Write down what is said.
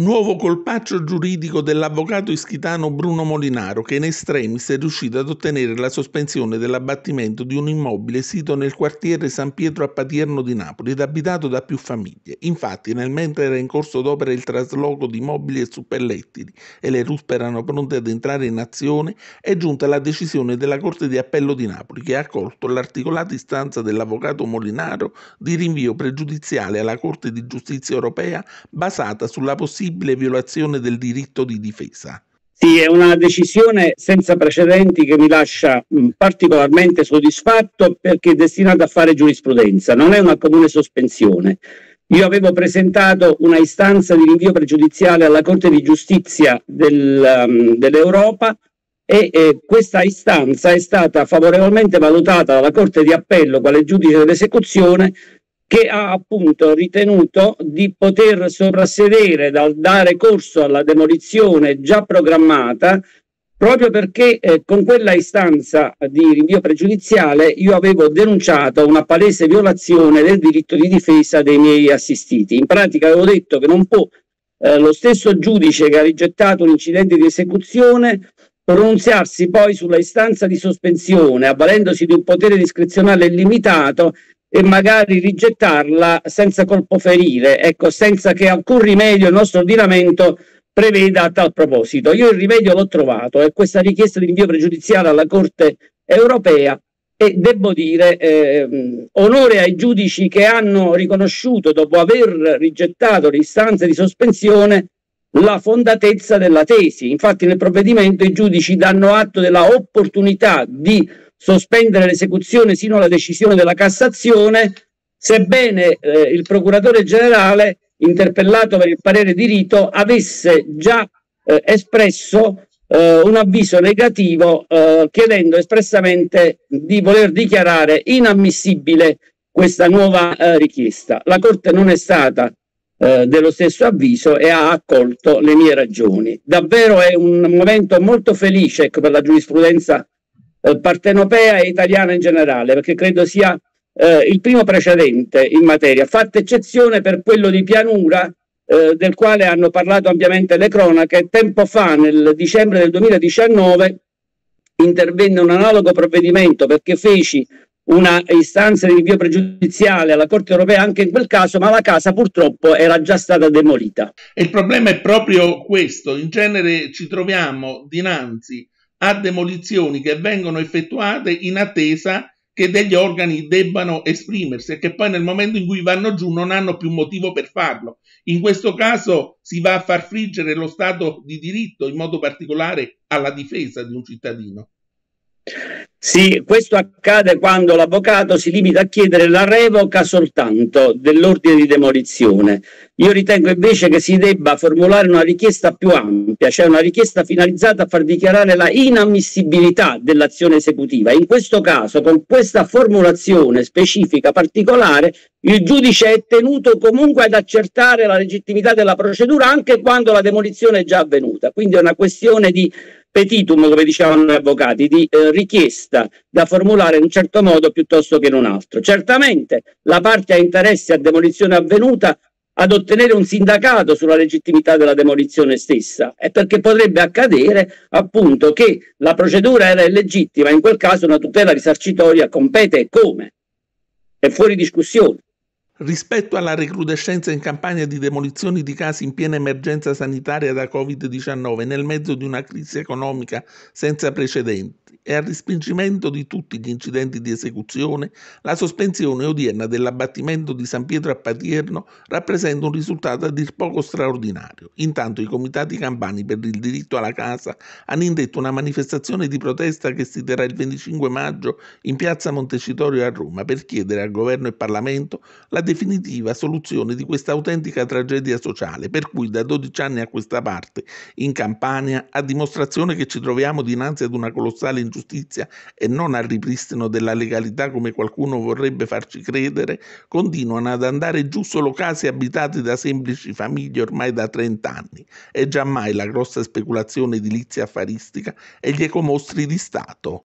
Nuovo colpaccio giuridico dell'avvocato ischitano Bruno Molinaro che in estremis è riuscito ad ottenere la sospensione dell'abbattimento di un immobile sito nel quartiere San Pietro a Patierno di Napoli ed abitato da più famiglie. Infatti, nel mentre era in corso d'opera il trasloco di mobili e suppellettili e le ruspe erano pronte ad entrare in azione, è giunta la decisione della Corte di Appello di Napoli che ha accolto l'articolata istanza dell'avvocato Molinaro di rinvio pregiudiziale alla Corte di Giustizia europea basata sulla possibilità possibile violazione del diritto di difesa. Sì, è una decisione senza precedenti che mi lascia mh, particolarmente soddisfatto perché è destinata a fare giurisprudenza, non è una comune sospensione. Io avevo presentato una istanza di rinvio pregiudiziale alla Corte di Giustizia del, um, dell'Europa e eh, questa istanza è stata favorevolmente valutata dalla Corte di Appello quale giudice dell'esecuzione che ha appunto ritenuto di poter soprassedere dal dare corso alla demolizione già programmata proprio perché eh, con quella istanza di rinvio pregiudiziale io avevo denunciato una palese violazione del diritto di difesa dei miei assistiti. In pratica avevo detto che non può eh, lo stesso giudice che ha rigettato un incidente di esecuzione pronunziarsi poi sulla istanza di sospensione avvalendosi di un potere discrezionale illimitato e magari rigettarla senza colpo ferire, ecco, senza che alcun rimedio il nostro ordinamento preveda a tal proposito. Io il rimedio l'ho trovato e questa richiesta di invio pregiudiziale alla Corte europea e devo dire eh, onore ai giudici che hanno riconosciuto dopo aver rigettato le istanze di sospensione la fondatezza della tesi. Infatti nel provvedimento i giudici danno atto della opportunità di sospendere l'esecuzione sino alla decisione della Cassazione, sebbene eh, il procuratore generale, interpellato per il parere di rito, avesse già eh, espresso eh, un avviso negativo eh, chiedendo espressamente di voler dichiarare inammissibile questa nuova eh, richiesta. La Corte non è stata eh, dello stesso avviso e ha accolto le mie ragioni. Davvero è un momento molto felice per la giurisprudenza eh, partenopea e italiana in generale, perché credo sia eh, il primo precedente in materia, fatta eccezione per quello di pianura, eh, del quale hanno parlato ampiamente le cronache. Tempo fa, nel dicembre del 2019, intervenne un analogo provvedimento perché feci una istanza di rinvio pregiudiziale alla Corte europea anche in quel caso, ma la casa purtroppo era già stata demolita. Il problema è proprio questo, in genere ci troviamo dinanzi a demolizioni che vengono effettuate in attesa che degli organi debbano esprimersi e che poi nel momento in cui vanno giù non hanno più motivo per farlo. In questo caso si va a far friggere lo Stato di diritto, in modo particolare alla difesa di un cittadino. Sì, questo accade quando l'avvocato si limita a chiedere la revoca soltanto dell'ordine di demolizione. Io ritengo invece che si debba formulare una richiesta più ampia, cioè una richiesta finalizzata a far dichiarare la inammissibilità dell'azione esecutiva. In questo caso, con questa formulazione specifica particolare, il giudice è tenuto comunque ad accertare la legittimità della procedura anche quando la demolizione è già avvenuta. Quindi è una questione di petitum, come dicevano gli avvocati, di eh, richiesta da formulare in un certo modo piuttosto che in un altro. Certamente la parte ha interesse a demolizione avvenuta ad ottenere un sindacato sulla legittimità della demolizione stessa e perché potrebbe accadere appunto che la procedura era illegittima, in quel caso una tutela risarcitoria compete come? È fuori discussione. Rispetto alla recrudescenza in campagna di demolizioni di casi in piena emergenza sanitaria da Covid-19 nel mezzo di una crisi economica senza precedenti, e al respingimento di tutti gli incidenti di esecuzione, la sospensione odierna dell'abbattimento di San Pietro a Patierno rappresenta un risultato a dir poco straordinario. Intanto i comitati campani per il diritto alla casa hanno indetto una manifestazione di protesta che si terrà il 25 maggio in piazza Montecitorio a Roma per chiedere al governo e Parlamento la definitiva soluzione di questa autentica tragedia sociale, per cui da 12 anni a questa parte in Campania, a dimostrazione che ci troviamo dinanzi ad una colossale ingiustizia e non al ripristino della legalità come qualcuno vorrebbe farci credere, continuano ad andare giù solo case abitate da semplici famiglie ormai da 30 anni e giammai la grossa speculazione edilizia affaristica e gli ecomostri di Stato.